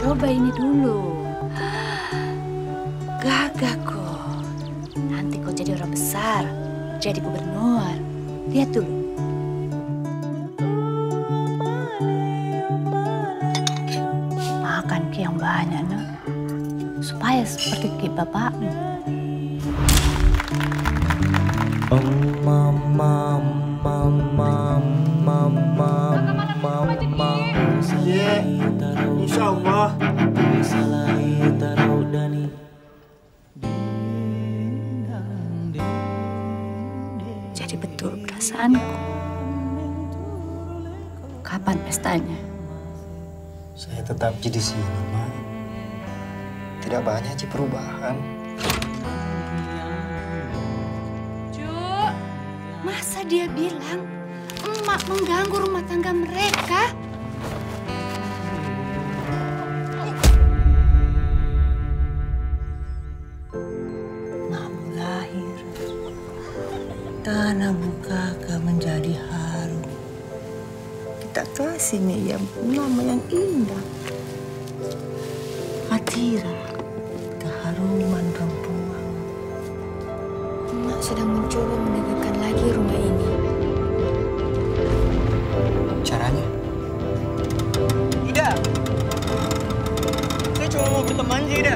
coba ini dulu. Gagah kok. Nanti kau jadi orang besar, jadi gubernur. Lihat dulu. Makan ki yang banyak, nak. Supaya seperti ki bapakmu. Mama, mama, mama, mama, Jadi betul perasaanku. Kapan pestanya? Saya tetap di sini, Ma. Tidak banyak sih perubahan. Masa dia bilang emak mengganggu rumah tangga mereka? Tanah buka menjadi harum. Kita kasih nih yang nama yang indah. Atira, keharuman perempuan. Emak sedang mencoba menegakkan lagi rumah ini. Caranya? Ida, saya cuma mau berteman aja, Ida.